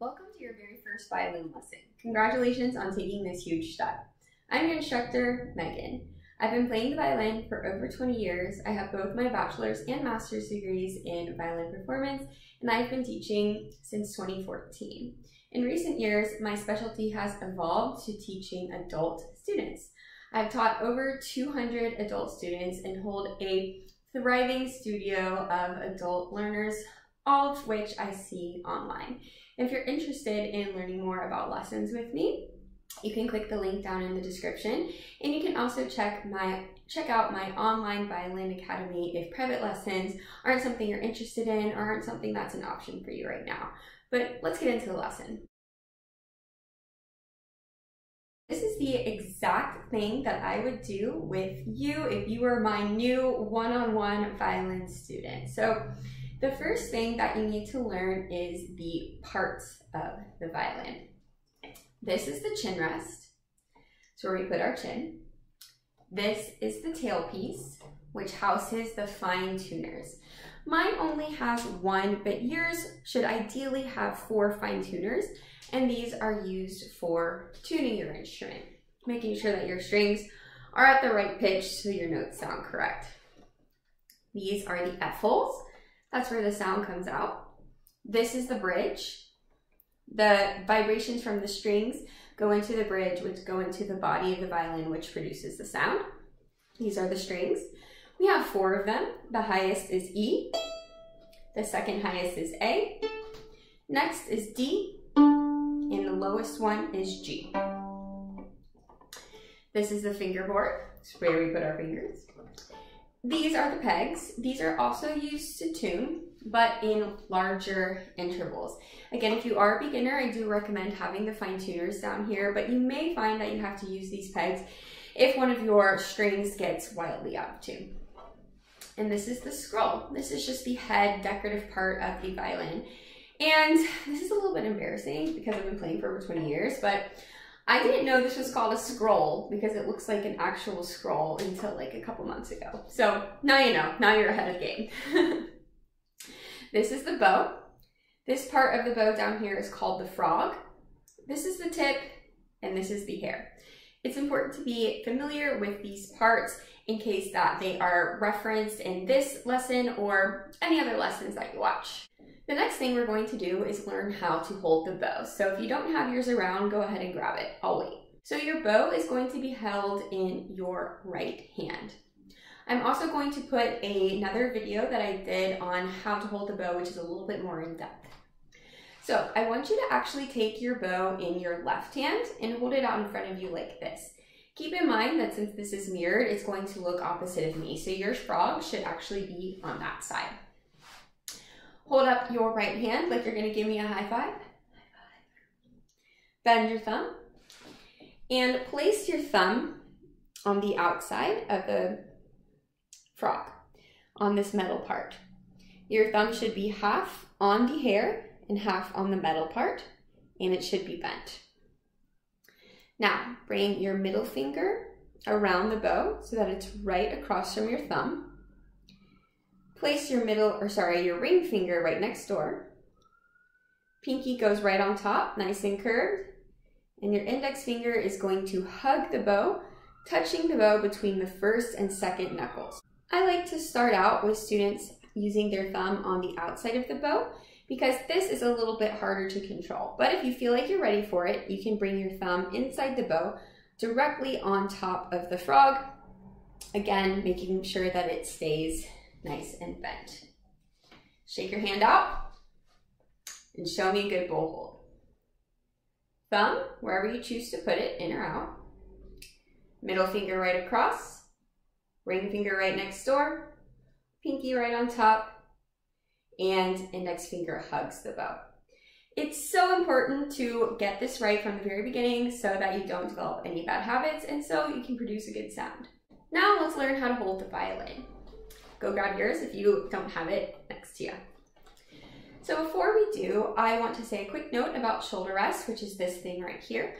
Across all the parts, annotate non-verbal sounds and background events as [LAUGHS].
Welcome to your very first violin lesson. Congratulations on taking this huge step. I'm your instructor, Meghan. I've been playing the violin for over 20 years. I have both my bachelor's and master's degrees in violin performance, and I've been teaching since 2014. In recent years, my specialty has evolved to teaching adult students. I've taught over 200 adult students and hold a thriving studio of adult learners, all of which I see online. If you're interested in learning more about lessons with me, you can click the link down in the description and you can also check my check out my online violin academy if private lessons aren't something you're interested in or aren't something that's an option for you right now. But let's get into the lesson. This is the exact thing that I would do with you if you were my new one-on-one -on -one violin student. So the first thing that you need to learn is the parts of the violin. This is the chin rest, so where we put our chin. This is the tailpiece, which houses the fine tuners. Mine only has one, but yours should ideally have four fine tuners, and these are used for tuning your instrument, making sure that your strings are at the right pitch so your notes sound correct. These are the F holes, that's where the sound comes out. This is the bridge. The vibrations from the strings go into the bridge, which go into the body of the violin, which produces the sound. These are the strings. We have four of them. The highest is E. The second highest is A. Next is D. And the lowest one is G. This is the fingerboard. It's where we put our fingers. These are the pegs. These are also used to tune, but in larger intervals. Again, if you are a beginner, I do recommend having the fine tuners down here, but you may find that you have to use these pegs if one of your strings gets wildly out of tune. And this is the scroll. This is just the head decorative part of the violin. And this is a little bit embarrassing because I've been playing for over 20 years, but I didn't know this was called a scroll because it looks like an actual scroll until like a couple months ago. So now you know, now you're ahead of game. [LAUGHS] this is the bow. This part of the bow down here is called the frog. This is the tip and this is the hair. It's important to be familiar with these parts in case that they are referenced in this lesson or any other lessons that you watch. The next thing we're going to do is learn how to hold the bow. So if you don't have yours around, go ahead and grab it. I'll wait. So your bow is going to be held in your right hand. I'm also going to put a, another video that I did on how to hold the bow, which is a little bit more in depth. So I want you to actually take your bow in your left hand and hold it out in front of you like this. Keep in mind that since this is mirrored, it's going to look opposite of me. So your frog should actually be on that side. Hold up your right hand like you're gonna give me a high five. Bend your thumb. And place your thumb on the outside of the frog, on this metal part. Your thumb should be half on the hair and half on the metal part, and it should be bent. Now, bring your middle finger around the bow so that it's right across from your thumb. Place your middle, or sorry, your ring finger right next door. Pinky goes right on top, nice and curved. And your index finger is going to hug the bow, touching the bow between the first and second knuckles. I like to start out with students using their thumb on the outside of the bow because this is a little bit harder to control. But if you feel like you're ready for it, you can bring your thumb inside the bow directly on top of the frog. Again, making sure that it stays nice and bent. Shake your hand out and show me a good bow hold. Thumb, wherever you choose to put it, in or out. Middle finger right across. Ring finger right next door. Pinky right on top. And index finger hugs the bow. It's so important to get this right from the very beginning so that you don't develop any bad habits and so you can produce a good sound. Now let's learn how to hold the violin go grab yours if you don't have it next to you. So before we do, I want to say a quick note about shoulder rest, which is this thing right here.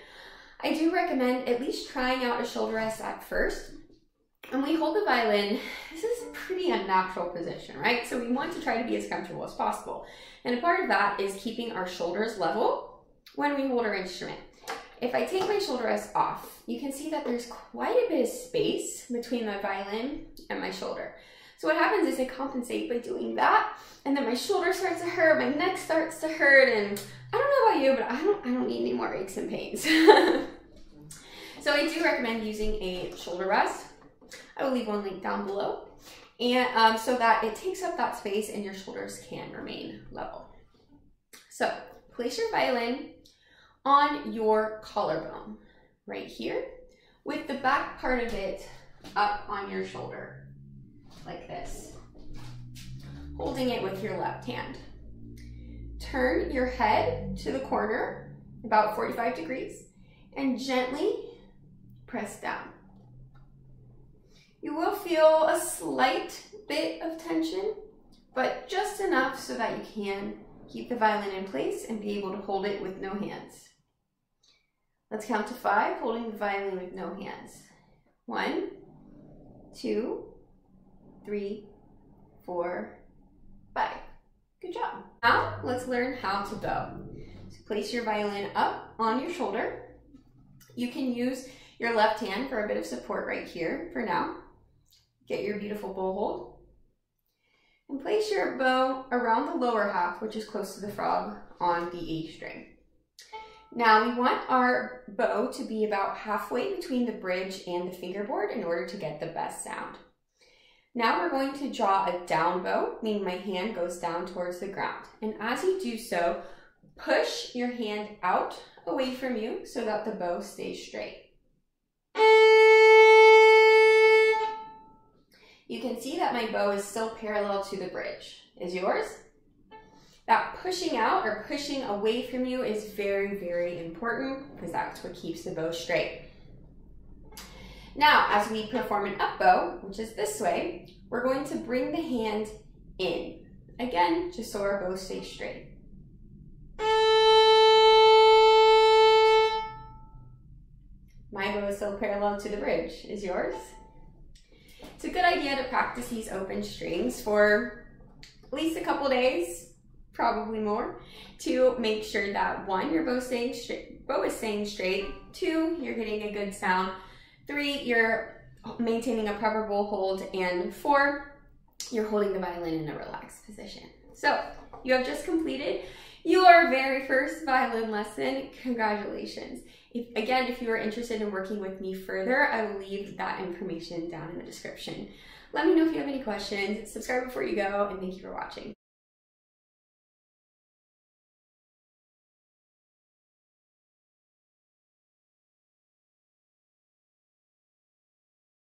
I do recommend at least trying out a shoulder rest at first. When we hold the violin, this is pretty unnatural position, right? So we want to try to be as comfortable as possible. And a part of that is keeping our shoulders level when we hold our instrument. If I take my shoulder rest off, you can see that there's quite a bit of space between my violin and my shoulder. So what happens is I compensate by doing that, and then my shoulder starts to hurt, my neck starts to hurt, and I don't know about you, but I don't, I don't need any more aches and pains. [LAUGHS] so I do recommend using a shoulder rest. I will leave one link down below, and um, so that it takes up that space and your shoulders can remain level. So place your violin on your collarbone right here with the back part of it up on your shoulder like this, holding it with your left hand. Turn your head to the corner about 45 degrees and gently press down. You will feel a slight bit of tension, but just enough so that you can keep the violin in place and be able to hold it with no hands. Let's count to five, holding the violin with no hands. One, two, three, four, five. Good job. Now let's learn how to bow. So place your violin up on your shoulder. You can use your left hand for a bit of support right here for now. Get your beautiful bow hold. And place your bow around the lower half, which is close to the frog, on the A string. Now we want our bow to be about halfway between the bridge and the fingerboard in order to get the best sound. Now we're going to draw a down bow, meaning my hand goes down towards the ground. And as you do so, push your hand out away from you so that the bow stays straight. Can see that my bow is still parallel to the bridge. Is yours? That pushing out or pushing away from you is very, very important because that's what keeps the bow straight. Now, as we perform an up bow, which is this way, we're going to bring the hand in. Again, just so our bow stays straight. My bow is still parallel to the bridge. Is yours? It's a good idea to practice these open strings for at least a couple days, probably more, to make sure that one, your bow, staying bow is staying straight, two, you're getting a good sound, three, you're maintaining a proper bow hold, and four, you're holding the violin in a relaxed position. So you have just completed your very first violin lesson. Congratulations. If, again, if you are interested in working with me further, I will leave that information down in the description. Let me know if you have any questions. Subscribe before you go, and thank you for watching.